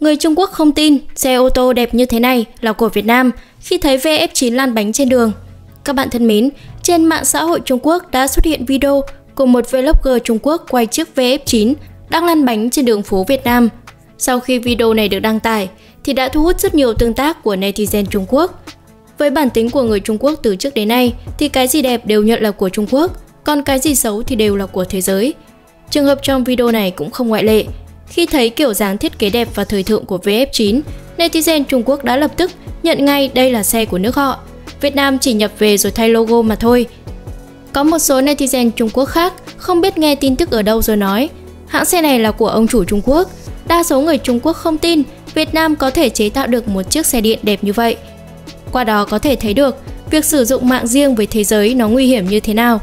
Người Trung Quốc không tin xe ô tô đẹp như thế này là của Việt Nam khi thấy VF9 lan bánh trên đường. Các bạn thân mến, trên mạng xã hội Trung Quốc đã xuất hiện video của một vlogger Trung Quốc quay chiếc VF9 đang lăn bánh trên đường phố Việt Nam. Sau khi video này được đăng tải thì đã thu hút rất nhiều tương tác của netizen Trung Quốc. Với bản tính của người Trung Quốc từ trước đến nay thì cái gì đẹp đều nhận là của Trung Quốc, còn cái gì xấu thì đều là của thế giới. Trường hợp trong video này cũng không ngoại lệ. Khi thấy kiểu dáng thiết kế đẹp và thời thượng của VF9, netizen Trung Quốc đã lập tức nhận ngay đây là xe của nước họ. Việt Nam chỉ nhập về rồi thay logo mà thôi. Có một số netizen Trung Quốc khác không biết nghe tin tức ở đâu rồi nói hãng xe này là của ông chủ Trung Quốc. Đa số người Trung Quốc không tin Việt Nam có thể chế tạo được một chiếc xe điện đẹp như vậy. Qua đó có thể thấy được việc sử dụng mạng riêng với thế giới nó nguy hiểm như thế nào.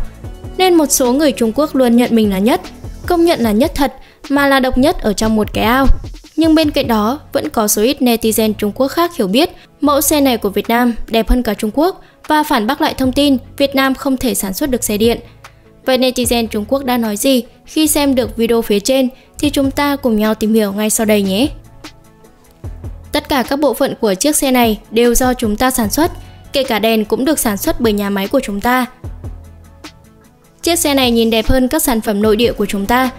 Nên một số người Trung Quốc luôn nhận mình là nhất, công nhận là nhất thật mà là độc nhất ở trong một cái ao. Nhưng bên cạnh đó, vẫn có số ít netizen Trung Quốc khác hiểu biết mẫu xe này của Việt Nam đẹp hơn cả Trung Quốc và phản bác lại thông tin Việt Nam không thể sản xuất được xe điện. Vậy netizen Trung Quốc đã nói gì khi xem được video phía trên thì chúng ta cùng nhau tìm hiểu ngay sau đây nhé. Tất cả các bộ phận của chiếc xe này đều do chúng ta sản xuất, kể cả đèn cũng được sản xuất bởi nhà máy của chúng ta. Chiếc xe này nhìn đẹp hơn các sản phẩm nội địa của chúng ta.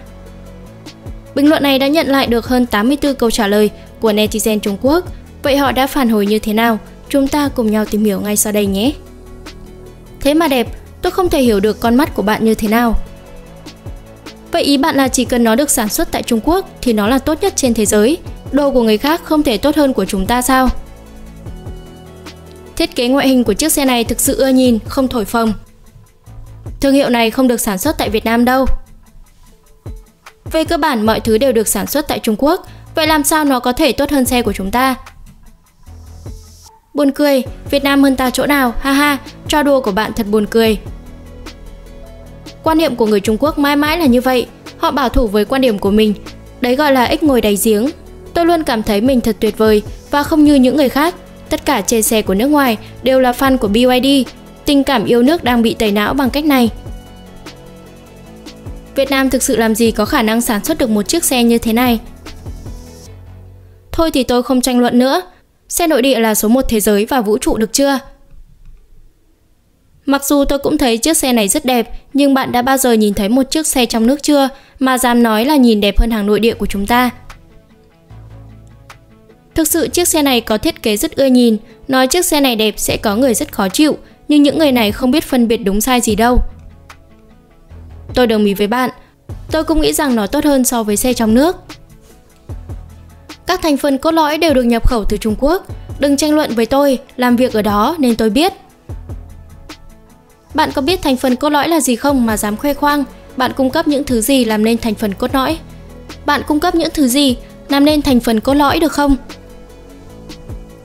Bình luận này đã nhận lại được hơn 84 câu trả lời của netizen Trung Quốc. Vậy họ đã phản hồi như thế nào? Chúng ta cùng nhau tìm hiểu ngay sau đây nhé. Thế mà đẹp, tôi không thể hiểu được con mắt của bạn như thế nào. Vậy ý bạn là chỉ cần nó được sản xuất tại Trung Quốc thì nó là tốt nhất trên thế giới, đồ của người khác không thể tốt hơn của chúng ta sao? Thiết kế ngoại hình của chiếc xe này thực sự ưa nhìn, không thổi phồng. Thương hiệu này không được sản xuất tại Việt Nam đâu. Về cơ bản mọi thứ đều được sản xuất tại Trung Quốc, vậy làm sao nó có thể tốt hơn xe của chúng ta? Buồn cười, Việt Nam hơn ta chỗ nào, ha ha, cho đùa của bạn thật buồn cười. Quan niệm của người Trung Quốc mãi mãi là như vậy, họ bảo thủ với quan điểm của mình, đấy gọi là ích ngồi đầy giếng. Tôi luôn cảm thấy mình thật tuyệt vời và không như những người khác. Tất cả trên xe của nước ngoài đều là fan của BYD, tình cảm yêu nước đang bị tẩy não bằng cách này. Việt Nam thực sự làm gì có khả năng sản xuất được một chiếc xe như thế này? Thôi thì tôi không tranh luận nữa, xe nội địa là số một thế giới và vũ trụ được chưa? Mặc dù tôi cũng thấy chiếc xe này rất đẹp, nhưng bạn đã bao giờ nhìn thấy một chiếc xe trong nước chưa mà dám nói là nhìn đẹp hơn hàng nội địa của chúng ta? Thực sự chiếc xe này có thiết kế rất ưa nhìn, nói chiếc xe này đẹp sẽ có người rất khó chịu, nhưng những người này không biết phân biệt đúng sai gì đâu. Tôi đồng ý với bạn, tôi cũng nghĩ rằng nó tốt hơn so với xe trong nước. Các thành phần cốt lõi đều được nhập khẩu từ Trung Quốc, đừng tranh luận với tôi, làm việc ở đó nên tôi biết. Bạn có biết thành phần cốt lõi là gì không mà dám khoe khoang? Bạn cung cấp những thứ gì làm nên thành phần cốt lõi? Bạn cung cấp những thứ gì làm nên thành phần cốt lõi được không?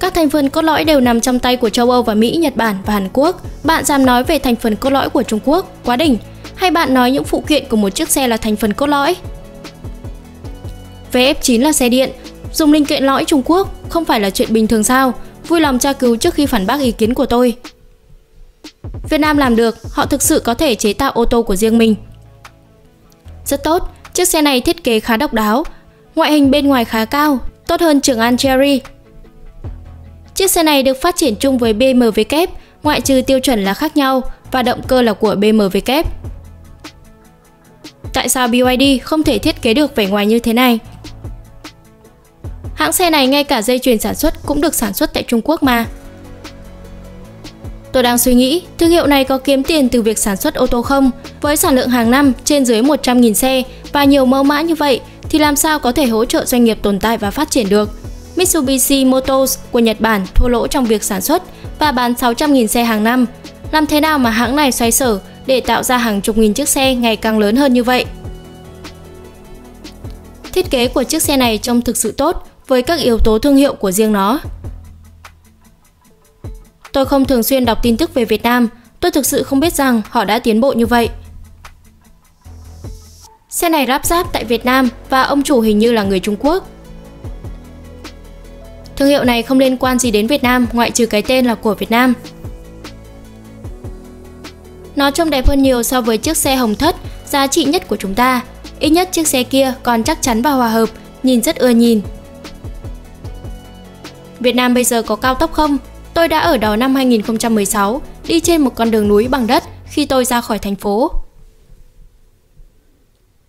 Các thành phần cốt lõi đều nằm trong tay của châu Âu và Mỹ, Nhật Bản và Hàn Quốc. Bạn dám nói về thành phần cốt lõi của Trung Quốc, quá đỉnh. Hay bạn nói những phụ kiện của một chiếc xe là thành phần cốt lõi? VF9 là xe điện, dùng linh kiện lõi Trung Quốc không phải là chuyện bình thường sao? Vui lòng tra cứu trước khi phản bác ý kiến của tôi. Việt Nam làm được, họ thực sự có thể chế tạo ô tô của riêng mình. Rất tốt, chiếc xe này thiết kế khá độc đáo, ngoại hình bên ngoài khá cao, tốt hơn Trường An Cherry. Chiếc xe này được phát triển chung với BMW kép, ngoại trừ tiêu chuẩn là khác nhau và động cơ là của BMW kép. Tại sao BYD không thể thiết kế được vẻ ngoài như thế này? Hãng xe này ngay cả dây chuyền sản xuất cũng được sản xuất tại Trung Quốc mà. Tôi đang suy nghĩ, thương hiệu này có kiếm tiền từ việc sản xuất ô tô không? Với sản lượng hàng năm trên dưới 100.000 xe và nhiều mẫu mã như vậy thì làm sao có thể hỗ trợ doanh nghiệp tồn tại và phát triển được? Mitsubishi Motors của Nhật Bản thua lỗ trong việc sản xuất và bán 600.000 xe hàng năm. Làm thế nào mà hãng này xoay sở để tạo ra hàng chục nghìn chiếc xe ngày càng lớn hơn như vậy? Thiết kế của chiếc xe này trông thực sự tốt với các yếu tố thương hiệu của riêng nó. Tôi không thường xuyên đọc tin tức về Việt Nam, tôi thực sự không biết rằng họ đã tiến bộ như vậy. Xe này ráp ráp tại Việt Nam và ông chủ hình như là người Trung Quốc. Thương hiệu này không liên quan gì đến Việt Nam ngoại trừ cái tên là của Việt Nam. Nó trông đẹp hơn nhiều so với chiếc xe hồng thất giá trị nhất của chúng ta. Ít nhất chiếc xe kia còn chắc chắn và hòa hợp, nhìn rất ưa nhìn. Việt Nam bây giờ có cao tốc không? Tôi đã ở đó năm 2016, đi trên một con đường núi bằng đất khi tôi ra khỏi thành phố.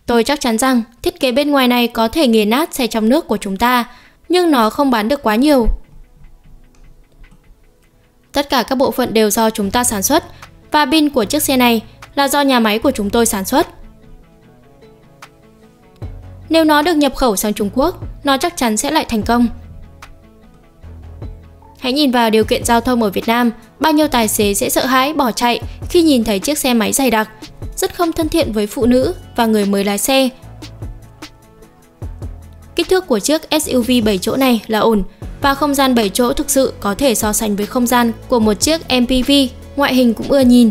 Tôi chắc chắn rằng thiết kế bên ngoài này có thể nghiền nát xe trong nước của chúng ta, nhưng nó không bán được quá nhiều. Tất cả các bộ phận đều do chúng ta sản xuất và pin của chiếc xe này là do nhà máy của chúng tôi sản xuất. Nếu nó được nhập khẩu sang Trung Quốc, nó chắc chắn sẽ lại thành công. Hãy nhìn vào điều kiện giao thông ở Việt Nam, bao nhiêu tài xế sẽ sợ hãi bỏ chạy khi nhìn thấy chiếc xe máy dày đặc, rất không thân thiện với phụ nữ và người mới lái xe. Kích thước của chiếc SUV 7 chỗ này là ổn và không gian 7 chỗ thực sự có thể so sánh với không gian của một chiếc MPV, ngoại hình cũng ưa nhìn.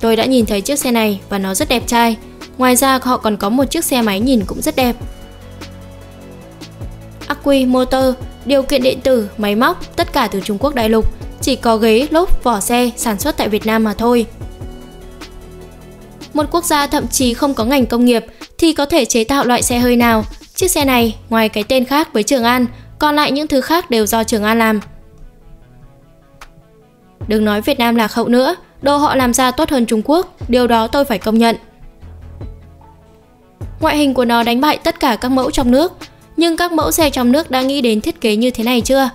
Tôi đã nhìn thấy chiếc xe này và nó rất đẹp trai. Ngoài ra họ còn có một chiếc xe máy nhìn cũng rất đẹp. ác quy, motor, điều kiện điện tử, máy móc, tất cả từ Trung Quốc đại lục. Chỉ có ghế, lốp, vỏ xe sản xuất tại Việt Nam mà thôi. Một quốc gia thậm chí không có ngành công nghiệp thì có thể chế tạo loại xe hơi nào. Chiếc xe này, ngoài cái tên khác với Trường An, còn lại những thứ khác đều do Trường An làm. Đừng nói Việt Nam lạc hậu nữa, đồ họ làm ra tốt hơn Trung Quốc, điều đó tôi phải công nhận. Ngoại hình của nó đánh bại tất cả các mẫu trong nước, nhưng các mẫu xe trong nước đã nghĩ đến thiết kế như thế này chưa?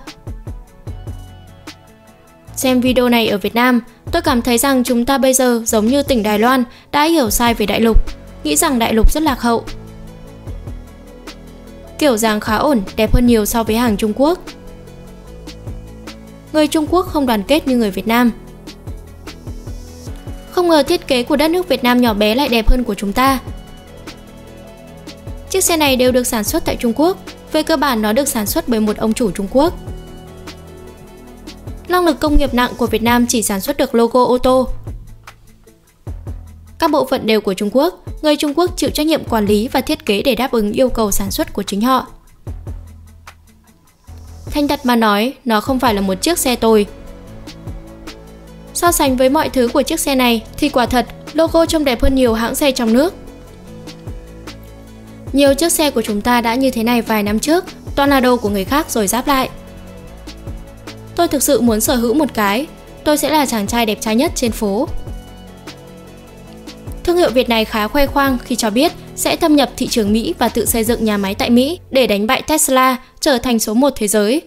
Xem video này ở Việt Nam, tôi cảm thấy rằng chúng ta bây giờ giống như tỉnh Đài Loan đã hiểu sai về đại lục, nghĩ rằng đại lục rất lạc hậu. Kiểu dáng khá ổn, đẹp hơn nhiều so với hàng Trung Quốc. Người Trung Quốc không đoàn kết như người Việt Nam. Không ngờ thiết kế của đất nước Việt Nam nhỏ bé lại đẹp hơn của chúng ta. Chiếc xe này đều được sản xuất tại Trung Quốc, về cơ bản nó được sản xuất bởi một ông chủ Trung Quốc. Năng lực công nghiệp nặng của Việt Nam chỉ sản xuất được logo ô tô. Các bộ phận đều của Trung Quốc, người Trung Quốc chịu trách nhiệm quản lý và thiết kế để đáp ứng yêu cầu sản xuất của chính họ. Thành thật mà nói, nó không phải là một chiếc xe tồi. So sánh với mọi thứ của chiếc xe này thì quả thật logo trông đẹp hơn nhiều hãng xe trong nước. Nhiều chiếc xe của chúng ta đã như thế này vài năm trước, toàn là đồ của người khác rồi giáp lại. Tôi thực sự muốn sở hữu một cái, tôi sẽ là chàng trai đẹp trai nhất trên phố. Thương hiệu Việt này khá khoe khoang khi cho biết sẽ thâm nhập thị trường Mỹ và tự xây dựng nhà máy tại Mỹ để đánh bại Tesla trở thành số 1 thế giới.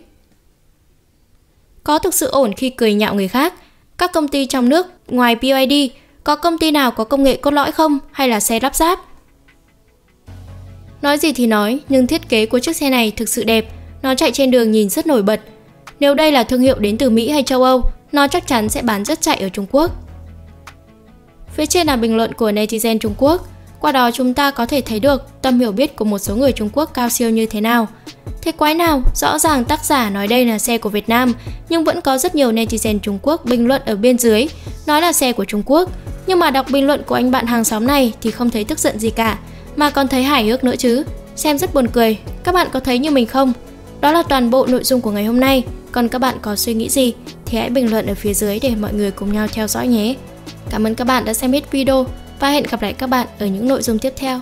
Có thực sự ổn khi cười nhạo người khác. Các công ty trong nước ngoài BYD có công ty nào có công nghệ cốt lõi không hay là xe lắp ráp? Nói gì thì nói, nhưng thiết kế của chiếc xe này thực sự đẹp, nó chạy trên đường nhìn rất nổi bật. Nếu đây là thương hiệu đến từ Mỹ hay châu Âu, nó chắc chắn sẽ bán rất chạy ở Trung Quốc. Phía trên là bình luận của netizen Trung Quốc. Qua đó chúng ta có thể thấy được tâm hiểu biết của một số người Trung Quốc cao siêu như thế nào. Thế quái nào, rõ ràng tác giả nói đây là xe của Việt Nam, nhưng vẫn có rất nhiều netizen Trung Quốc bình luận ở bên dưới, nói là xe của Trung Quốc. Nhưng mà đọc bình luận của anh bạn hàng xóm này thì không thấy tức giận gì cả, mà còn thấy hài hước nữa chứ. Xem rất buồn cười, các bạn có thấy như mình không? Đó là toàn bộ nội dung của ngày hôm nay. Còn các bạn có suy nghĩ gì thì hãy bình luận ở phía dưới để mọi người cùng nhau theo dõi nhé. Cảm ơn các bạn đã xem hết video và hẹn gặp lại các bạn ở những nội dung tiếp theo.